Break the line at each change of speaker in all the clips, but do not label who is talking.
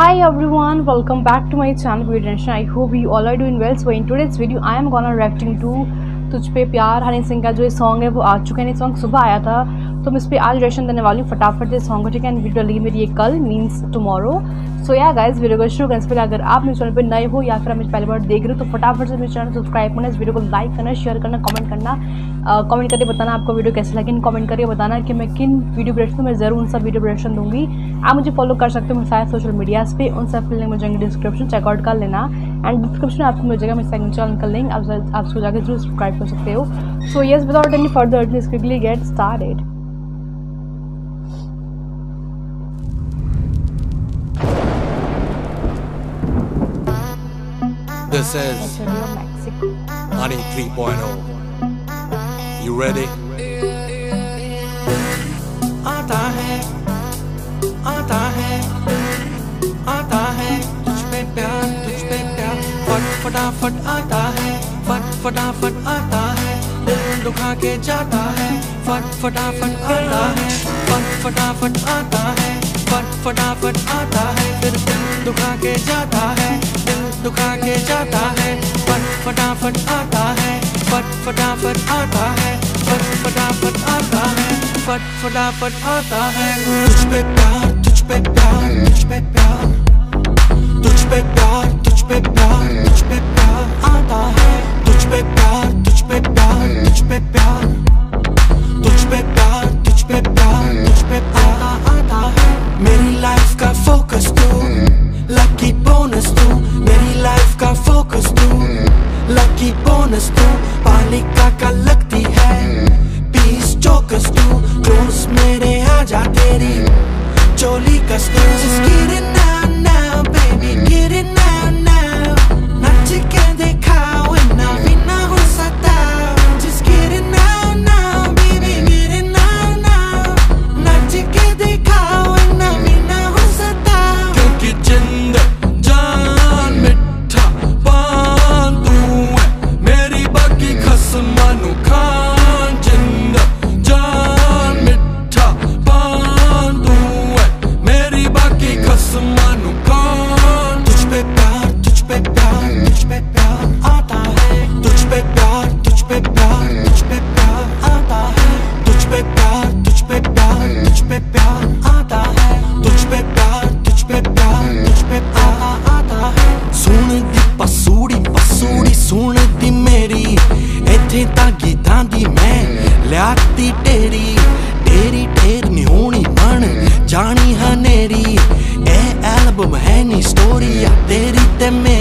Hi everyone, welcome back to my channel Video Nation. I hope you all are doing well. So in today's video, I am gonna reacting to तुझ पे प्यार हनी सिंह का जो ये song है वो आ चुका है सॉन्ग सुबह आया था तो मैं इस पर आज रिएक्शन देने वाली हूँ, फटाफट से सॉन्ग ठीक है? वीडियो लगी मेरी ये कल मीन्स टुमारो सो या गाइस वीडियो को शुरू करने से पहले अगर आप मेरे चैनल पर नए हो या फिर आप पहले बार देख रहे हो तो फटाफट से मेरे चैनल सब्सक्राइब करना, इस वीडियो को लाइक करना शेयर करना कमेंट करना कमेंट करके बताना आपको वीडियो कैसे लगे। कमेंट करके बताना कि मैं किन वीडियो प्रोडक्शन में ज़रूर उन सब वीडियो प्रोडक्शन दूँगी। आप मुझे फॉलो कर सकते हो सारे सोशल मीडियाज़ पे। उन सब लिंक मुझे डिस्क्रिप्शन चेकआउट कर लेना। एंड डिस्क्रिप्शन आपको मिल जाएगा मेरे सेकंड चैनल का लिंक आप उसको जाकर ज़रूर सब्सक्राइब कर सकते हो। So yes without any further please quickly get started
This is Honey 3.0. You ready?
आता है आता है आता है तुझ पे प्यार तुझ पे प्यार फट फटाफट आता है फट फटाफट आता है दिल दुखा के जाता है फट फटाफट आता है फट फटाफट आता है फट, फटाफट आता है, फिर दिल दुखा के जाता है, दिल दुखा के जाता है। फट, फटाफट आता है, फट, फटाफट आता है, फट, फटाफट आता है, फट, फटाफट आता है। तुझ पे प्यार, तुझ पे प्यार, तुझ पे प्यार। लाइफ का फोकस तू लकी बोनस तू मेरी लाइफ का फोकस तू लकी बोनस तू ਇੱਥੇ ਤਾਂ ਗੀਤਾਂ ਦੀ ਮੈਂ ਲਿਆਤੀ ਢੇਰੀ ਢੇਰੀ ਢੇਰ ਨਹੀਂ ਹੋਣੀ ਬਣ ਜਾਣੀ ਹਨੇਰੀ। ਇਹ ਐਲਬਮ ਹੈ ਨੀ ਸਟੋਰੀ ਆ, ਤੇਰੀ ਤੇ ਮੇਰੀ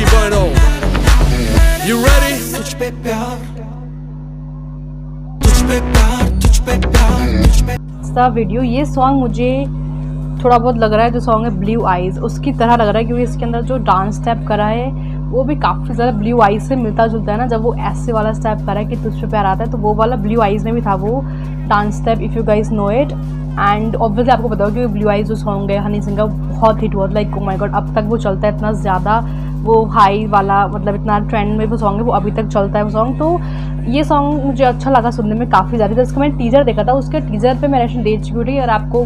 3.0 You ready?
तुझ पे प्यार तुझ पे प्यार तुझ पे प्यार तुझ पे
सा वीडियो ये सॉन्ग मुझे थोड़ा बहुत लग रहा है जो सॉन्ग है ब्लू आइज़ उसकी तरह लग रहा है क्योंकि इसके अंदर जो डांस स्टेप करा है वो भी काफ़ी ज़्यादा ब्लू आइज़ से मिलता जुलता है ना जब वो ऐसे वाला स्टेप करा है कि तुझ पे प्यार आता है तो वो वाला ब्लू आइज़ में भी था वो dance step if you guys know it and obviously आपको बताओ कि ब्लू आइज़ जो सॉन्ग है हनी सिंह का बहुत हिट हुआ लाइक माय गॉड अब तक वो चलता है इतना ज़्यादा, वो हाई वाला मतलब इतना ट्रेंड में वो सॉन्ग है, वो अभी तक चलता है वो सॉन्ग तो ये सॉन्ग मुझे अच्छा लगा सुनने में काफ़ी ज़्यादा। था इसका मैंने टीजर देखा था, उसके टीजर पर मैं दे चुकी थी और आपको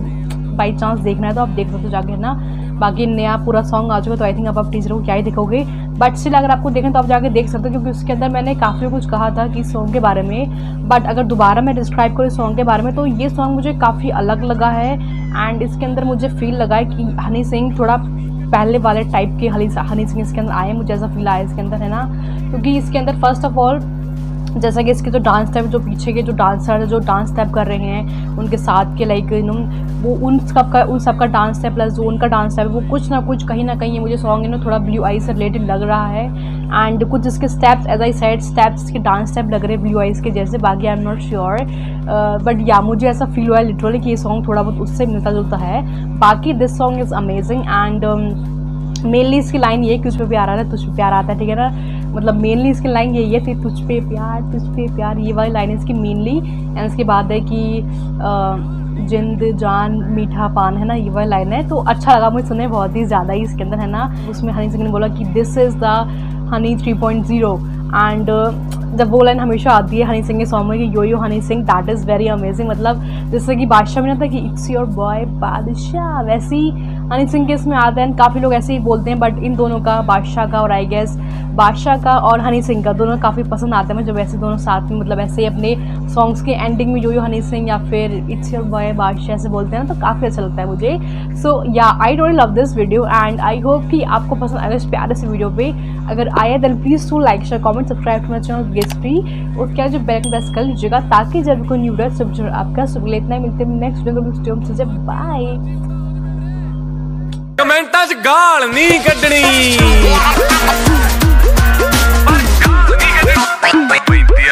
बाई चांस देखना है तो आप देख सकते हो जाके ना? बाकी नया पूरा सॉन्ग आ चुका तो आई थिंक आप टीचर को क्या ही दिखोगे। बट स्टिल अगर आपको देखें तो आप जाके देख सकते हो, क्योंकि उसके अंदर मैंने काफ़ी कुछ कहा था कि सॉन्ग के बारे में। बट अगर दोबारा मैं डिस्क्राइब करूँ इस सॉन्ग के बारे में तो ये सॉन्ग मुझे काफ़ी अलग लगा है। एंड इसके अंदर मुझे फील लगा है कि हनी सिंह थोड़ा पहले वाले टाइप के हनी हनी सिंह इसके अंदर आए मुझे ऐसा फील आया इसके अंदर, है ना? क्योंकि इसके अंदर फ़र्स्ट ऑफ़ ऑल जैसा कि इसके जो डांस स्टेप जो पीछे के जो डांसर जो डांस स्टेप कर रहे हैं, उनके साथ के लाइक नो वो उन सब का उन सब का डांस स्टेप प्लस जो उनका डांस स्टेप वो कुछ ना कुछ कहीं ना कहीं मुझे सॉन्ग यू नो थोड़ा ब्लू आई से रिलेटेड लग रहा है। एंड कुछ इसके steps as I side steps के डांस स्टेप लग रहे हैं ब्लू आइज़ के जैसे, बाकी I am not sure but yeah मुझे ऐसा फील हुआ है लिटरली कि ये सॉन्ग थोड़ा बहुत उससे मिलता जुलता है। बाकी this song is amazing and mainly इसकी लाइन ये कि उस पर प्यार आ रहा है तुझ पे प्यार आता है, ठीक है ना? मतलब मेनली इसकी लाइन यही है कि तुझ पे प्यार, तुझ पे प्यार, ये वाली लाइन है इसकी मेनली एंड इसके बाद है कि जिंद, जान, मीठा, पान, है ना, ये वाली लाइन है. तो अच्छा लगा मुझे सुने बहुत ही ज़्यादा ही इसके अंदर, है ना. उसमें हनी सिंह ने बोला कि this is the Honey three point zero and जब वो लाइन हमेशा आती है हनी सिंह के सॉन्ग में कि yo yo Honey Singh that is very amazing मतलब जैसे कि बादशाह में ना था कि इट्स योर बॉय बादशाह. वैसे हनी सिंह के इसमें आते हैं काफ़ी लोग ऐसे ही बोलते हैं बट इन दोनों का, बादशाह का और आई गेस बादशाह का और हनी सिंह का दोनों काफ़ी पसंद आते हैं, जब ऐसे दोनों साथ में मतलब ऐसे ही अपने सॉन्ग्स के एंडिंग में जो यो हनी सिंह या फिर इट्स योर बॉय बादशाह से बोलते हैं ना तो काफ़ी अच्छा लगता है मुझे। So yeah I don't love this video and I hope कि आपको पसंद आएगा इस प्यारे से वीडियो पे। अगर आया then please to like share comment subscribe to my channel guest free और क्या जो बैक प्रेस कर लीजिएगा, ताकि जब कोई न्यू सब आपका सब इतना ही, मिलते हैं नेक्स्ट वीडियो में बाय
ਕਮੈਂਟਾਂ 'ਚ ਗਾਲ ਨਹੀਂ ਕੱਢਣੀ।
Baby,